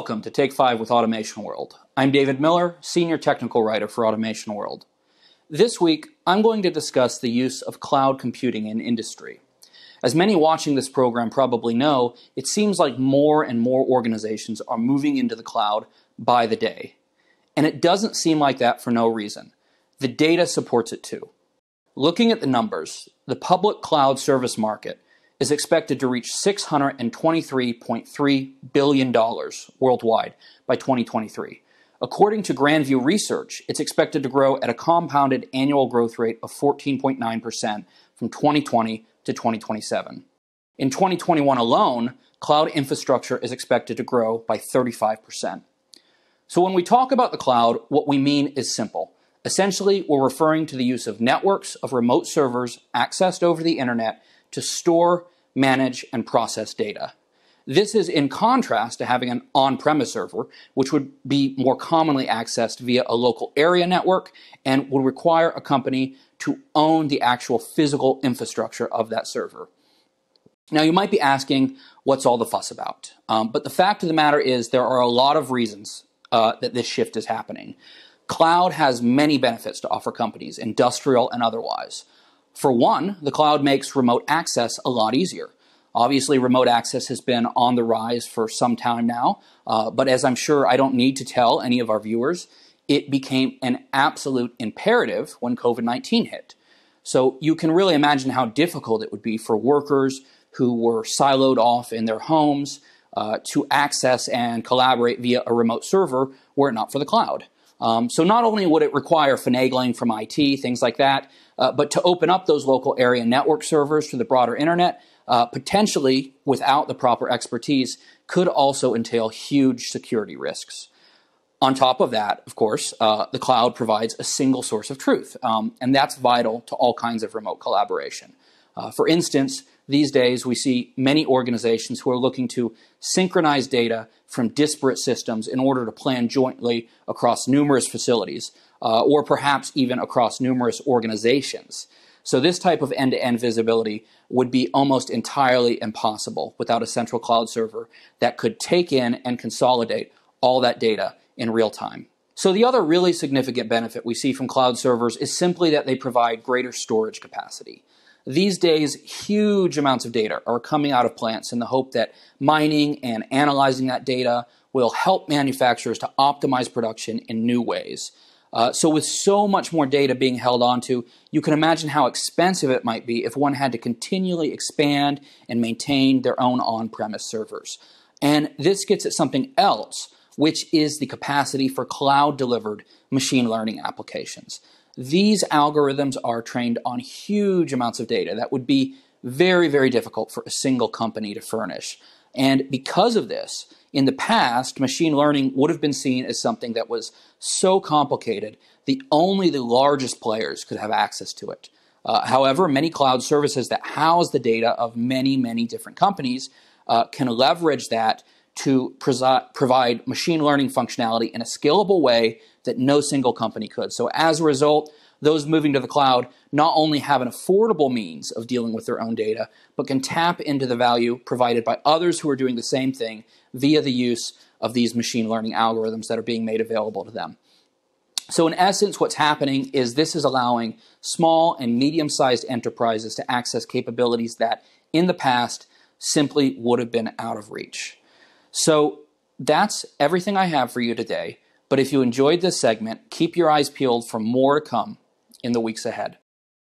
Welcome to Take 5 with Automation World. I'm David Miller, Senior Technical Writer for Automation World. This week, I'm going to discuss the use of cloud computing in industry. As many watching this program probably know, it seems like more and more organizations are moving into the cloud by the day. And it doesn't seem like that for no reason. The data supports it too. Looking at the numbers, the public cloud service market is expected to reach $623.3 billion worldwide by 2023. According to Grand View Research, it's expected to grow at a compounded annual growth rate of 14.9% from 2020 to 2027. In 2021 alone, cloud infrastructure is expected to grow by 35%. So when we talk about the cloud, what we mean is simple. Essentially, we're referring to the use of networks of remote servers accessed over the internet to store, manage, and process data. This is in contrast to having an on premise server, which would be more commonly accessed via a local area network and would require a company to own the actual physical infrastructure of that server. Now, you might be asking, what's all the fuss about? Um, but the fact of the matter is, there are a lot of reasons uh, that this shift is happening. Cloud has many benefits to offer companies, industrial and otherwise. For one, the cloud makes remote access a lot easier. Obviously, remote access has been on the rise for some time now, uh, but as I'm sure I don't need to tell any of our viewers, it became an absolute imperative when COVID 19 hit. So you can really imagine how difficult it would be for workers who were siloed off in their homes uh, to access and collaborate via a remote server were it not for the cloud. Um, so not only would it require finagling from IT, things like that, uh, but to open up those local area network servers to the broader internet, uh, potentially without the proper expertise, could also entail huge security risks. On top of that, of course, uh, the cloud provides a single source of truth, um, and that's vital to all kinds of remote collaboration. Uh, for instance, these days we see many organizations who are looking to synchronize data from disparate systems in order to plan jointly across numerous facilities, uh, or perhaps even across numerous organizations. So, this type of end to end visibility would be almost entirely impossible without a central cloud server that could take in and consolidate all that data in real time. So, the other really significant benefit we see from cloud servers is simply that they provide greater storage capacity. These days, huge amounts of data are coming out of plants in the hope that mining and analyzing that data will help manufacturers to optimize production in new ways. Uh, so, with so much more data being held onto, you can imagine how expensive it might be if one had to continually expand and maintain their own on premise servers. And this gets at something else, which is the capacity for cloud delivered machine learning applications. These algorithms are trained on huge amounts of data that would be very, very difficult for a single company to furnish. And because of this, in the past, machine learning would have been seen as something that was so complicated that only the largest players could have access to it. Uh, however, many cloud services that house the data of many, many different companies uh, can leverage that to provide machine learning functionality in a scalable way that no single company could. So, as a result, those moving to the cloud not only have an affordable means of dealing with their own data, but can tap into the value provided by others who are doing the same thing via the use of these machine learning algorithms that are being made available to them. So, in essence, what's happening is this is allowing small and medium sized enterprises to access capabilities that in the past simply would have been out of reach. So, that's everything I have for you today. But if you enjoyed this segment, keep your eyes peeled for more to come in the weeks ahead.